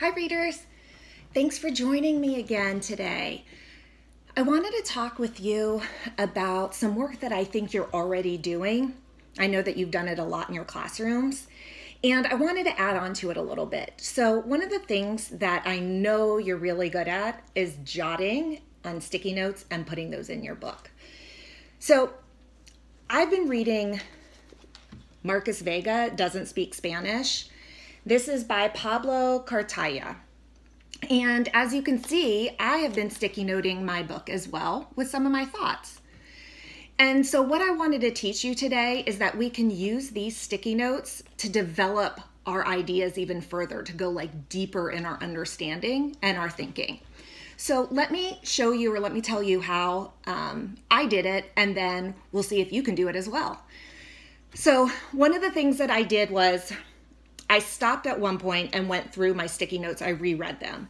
readers. Thanks for joining me again today. I wanted to talk with you about some work that I think you're already doing. I know that you've done it a lot in your classrooms, and I wanted to add on to it a little bit. So, one of the things that I know you're really good at is jotting on sticky notes and putting those in your book. So, I've been reading Marcus Vega Doesn't Speak Spanish. This is by Pablo Cartaya. And as you can see, I have been sticky noting my book as well with some of my thoughts. And so, what I wanted to teach you today is that we can use these sticky notes to develop our ideas even further, to go like deeper in our understanding and our thinking. So, let me show you or let me tell you how um, I did it, and then we'll see if you can do it as well. So, one of the things that I did was I stopped at one point and went through my sticky notes. I reread them.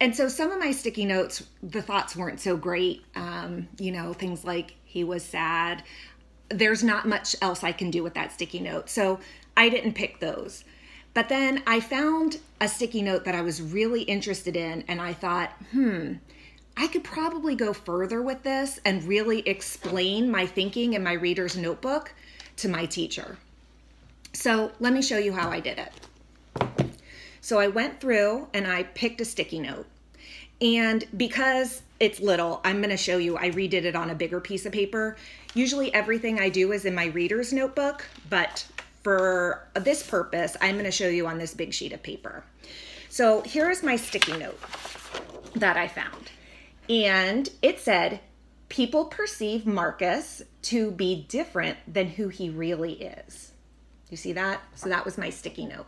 And so some of my sticky notes, the thoughts weren't so great. Um, you know, things like he was sad. There's not much else I can do with that sticky note. So I didn't pick those. But then I found a sticky note that I was really interested in, and I thought, hmm, I could probably go further with this and really explain my thinking in my reader's notebook to my teacher. So let me show you how I did it. So I went through and I picked a sticky note. And because it's little, I'm going to show you, I redid it on a bigger piece of paper. Usually everything I do is in my reader's notebook, but for this purpose, I'm going to show you on this big sheet of paper. So here is my sticky note that I found. And it said, people perceive Marcus to be different than who he really is. You see that? So that was my sticky note.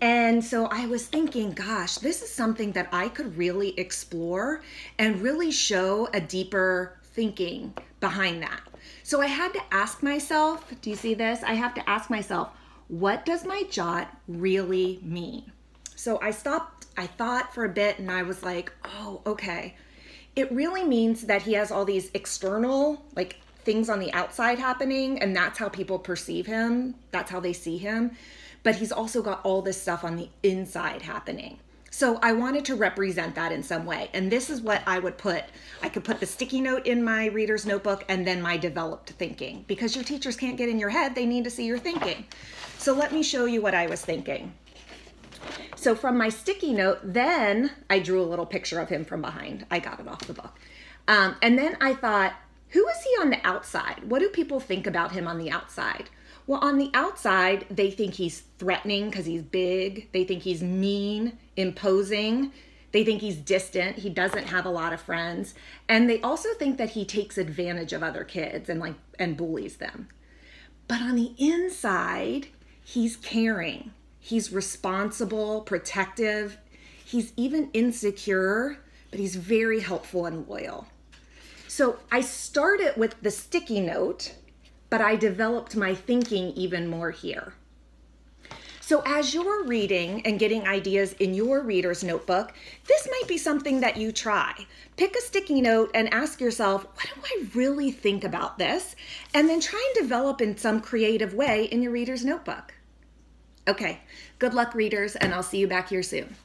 And so I was thinking, gosh, this is something that I could really explore and really show a deeper thinking behind that. So I had to ask myself, do you see this? I have to ask myself, what does my jot really mean? So I stopped, I thought for a bit, and I was like, oh, okay. It really means that he has all these external, like things on the outside happening and that's how people perceive him. That's how they see him. But he's also got all this stuff on the inside happening. So i wanted to represent that in some way. And this is what i would put. I could put the sticky note in my reader's notebook and then my developed thinking. Because your teachers can't get in your head. They need to see your thinking. So let me show you what i was thinking. So from my sticky note then i drew a little picture of him from behind. I got it off the book. Um, and then i thought who is he on the outside? What do people think about him on the outside? Well, on the outside, they think he's threatening because he's big. They think he's mean, imposing. They think he's distant. He doesn't have a lot of friends. And they also think that he takes advantage of other kids and like and bullies them. But on the inside, he's caring. He's responsible, protective. He's even insecure, but he's very helpful and loyal. So I started with the sticky note, but I developed my thinking even more here. So, as you're reading and getting ideas in your reader's notebook, this might be something that you try. Pick a sticky note and ask yourself, what do I really think about this? And then try and develop in some creative way in your reader's notebook. Okay, good luck, readers, and I'll see you back here soon.